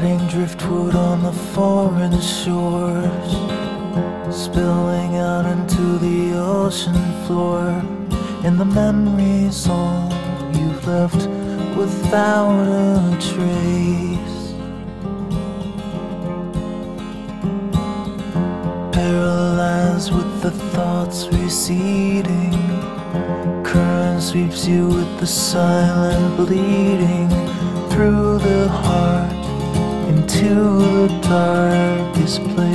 Rotting driftwood on the foreign shores Spilling out into the ocean floor. And the memories all you've left without a trace. Paralyzed with the thoughts receding Current sweeps you with the silent bleeding Through the heart into the darkest place.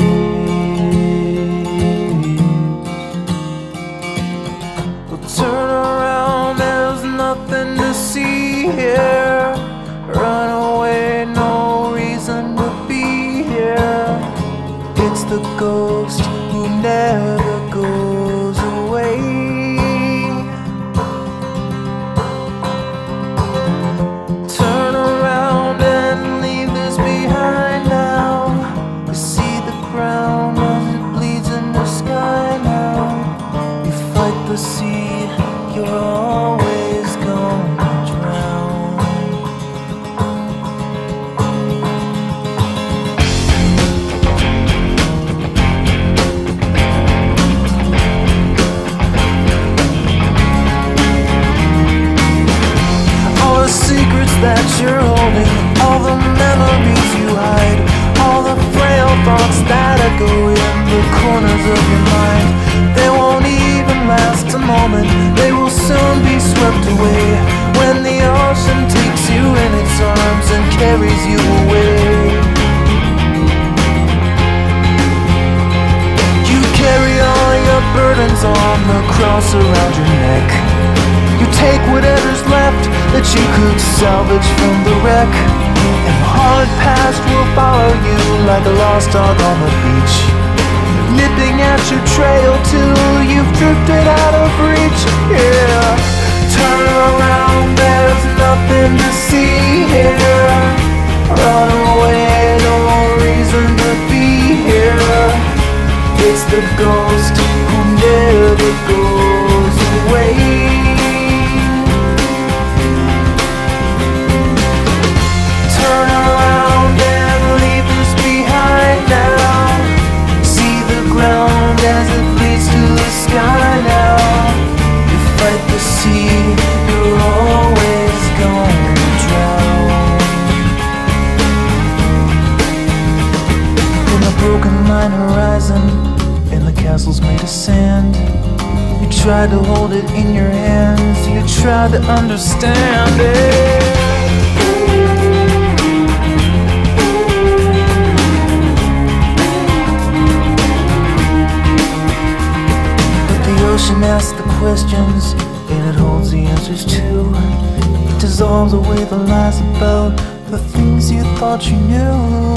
Well turn around, there's nothing to see here. Run away, no reason to be here. It's the ghost who never around your neck. You take whatever's left that you could salvage from the wreck. And the hard past will follow you like a lost dog on the beach. Nipping at your trail till you've drifted out of reach. Yeah. Turn around, there's nothing to see here. Run away, no reason to be here. It's the ghost who never goes away. Made of sand. You tried to hold it in your hands, you tried to understand it. But the ocean asks the questions, and it holds the answers too. It dissolves away the lies about the things you thought you knew.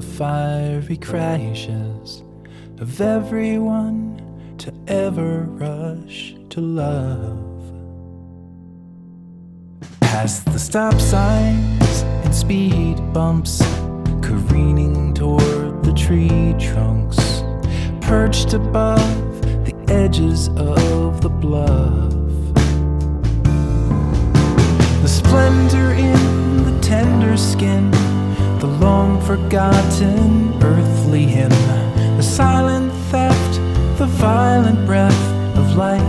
The fiery crashes of everyone to ever rush to love. Past the stop signs and speed bumps, careening toward the tree trunks, perched above the edges of the bluff. The splendor in the tender skin, the long forgotten earthly hymn, the silent theft, the violent breath of life.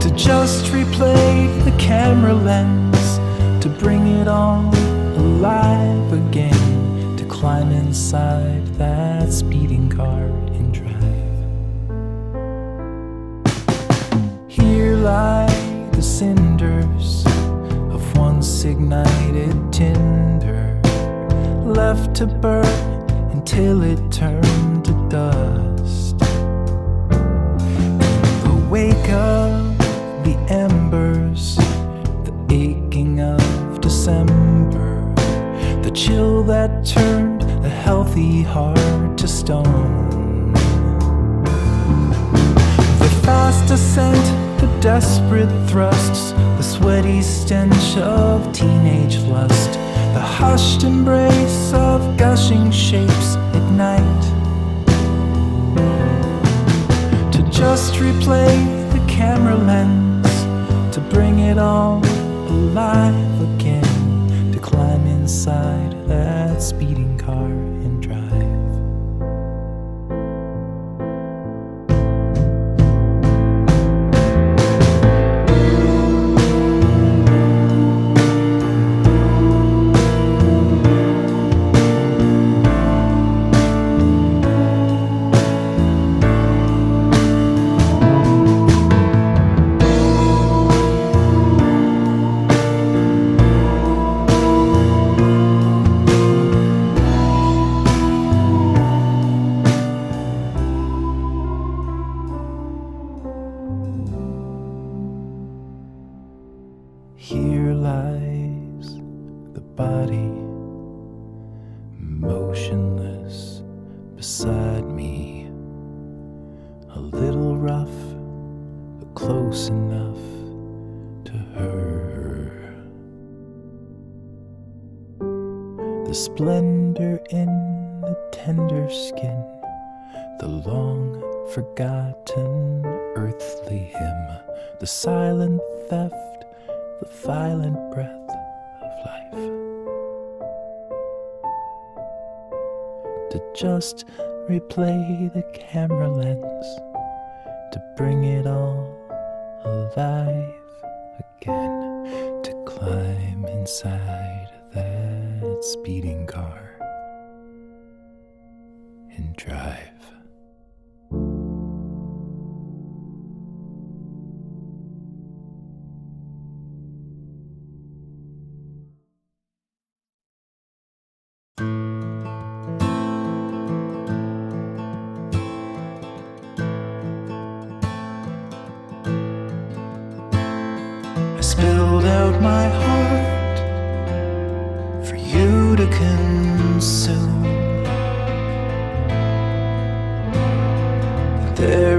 To just replay the camera lens, to bring it all alive again, to climb inside that speeding car and drive. Here lie the cinders ignited tinder, left to burn until it turned to dust. In the wake of the embers, the aching of December, the chill that turned a healthy heart to stone. The fast ascent, the desperate thrusts, the sweaty stench of teenage lust, the hushed embrace of gushing shapes at night. To just replay the camera lens, to bring it all alive again, to climb inside that speeding car rough, but close enough to her. The splendor in the tender skin, the long forgotten earthly hymn, the silent theft the violent breath of life. To just replay the camera lens, bring it all alive again, to climb inside that speeding car and drive.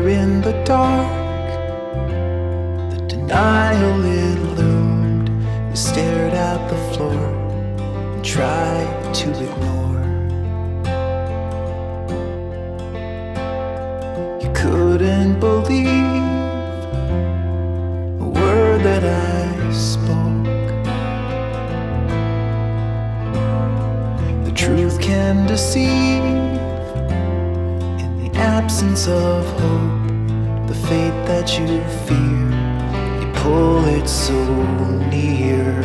In the dark, the denial it loomed. You stared at the floor and tried to ignore. You couldn't believe a word that I spoke. The truth can deceive absence of hope. The fate that you fear, you pull it so near.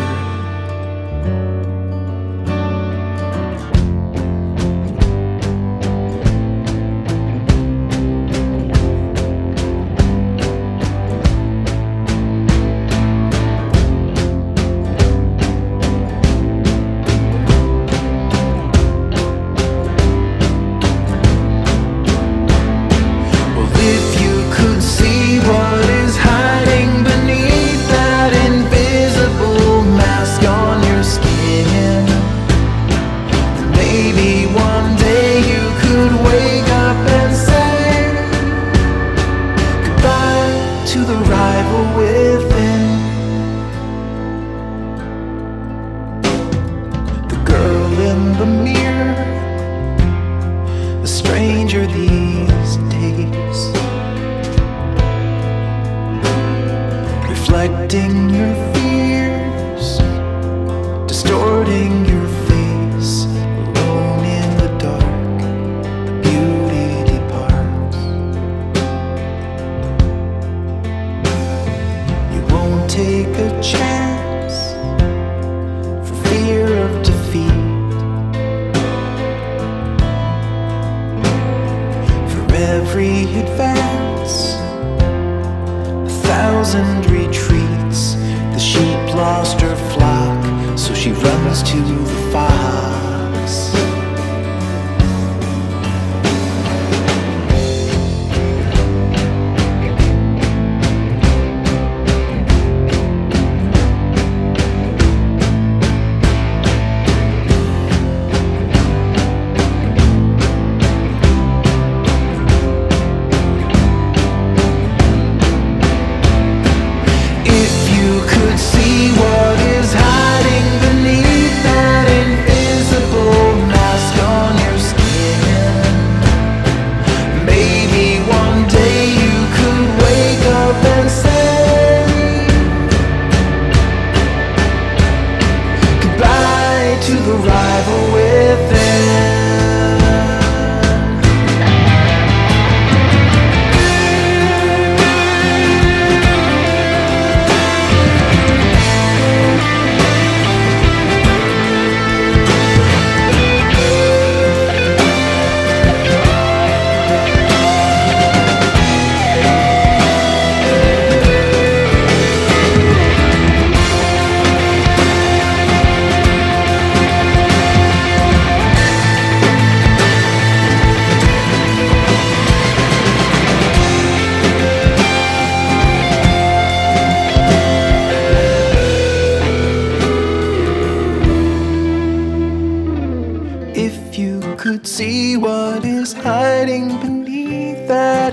Lost her flock, so she runs to the fox.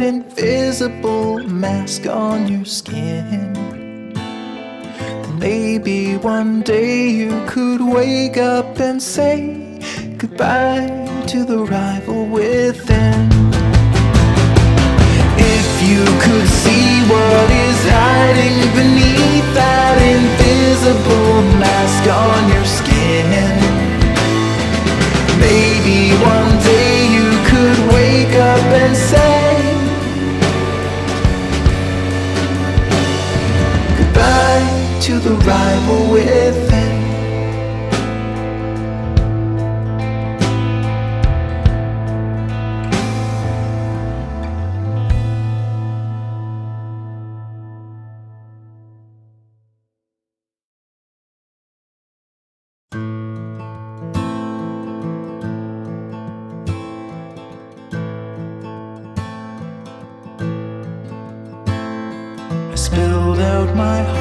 That invisible mask on your skin. Then maybe one day you could wake up and say goodbye to the rival within. If you could see what is hiding beneath that invisible mask on your skin. Maybe one rival within spilled out my heart